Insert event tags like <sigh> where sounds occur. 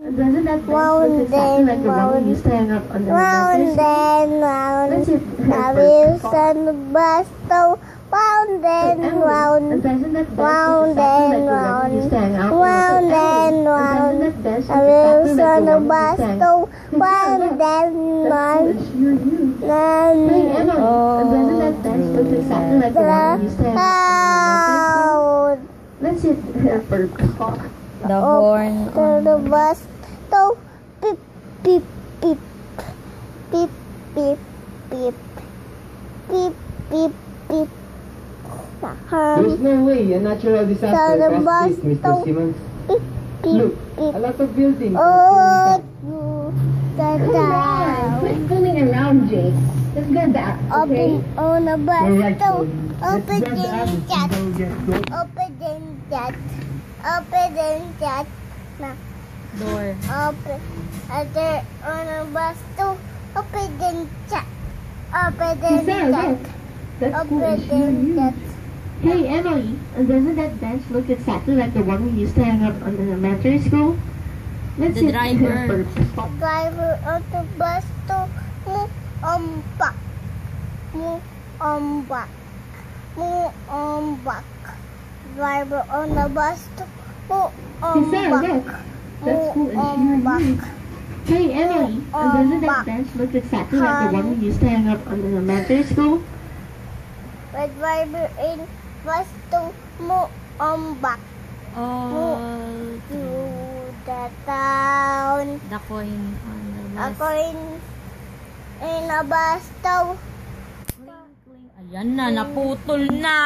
Well, look <laughs> exactly like the one we used to hang up on Round and round, I round and round. Doesn't that round and round, round and round, I will send the bus to round and round. And doesn't that dance look exactly the Up horn to on the bus to beep, beep, beep, beep, beep, beep, beep, beep, beep. Um, There's no way a natural So disaster the caused bus this, Mr. don't- Simmons. beep, beep, Look, beep. a lot of buildings Oh, are you the Come on, down. quit fooling around, Jake. Let's go back, okay? Open on the bus All right, to so open let's grab the the others chat. and go get. Open the chat. Open the chat. Now, door. open. Other on the bus to open the chat. Open the Hey, Sarah, chat. look. That's Open foolish. the You're chat. Hey, Emily, doesn't that bench look exactly like the one we used to hang up on the elementary school? Let's The see driver. her first driver on the bus to move on back. Move on back. Move on back. Driver on the bus move on Hey, Sarah, back. look. That's foolish. on You're back. Hey, Emily, Oh, doesn't back. that bench look exactly like the one we used to hang up on the elementary school? The driver in bus to move on back All to the town. the coin on the bus. Ako in in a bus to Ayan na, naputol na.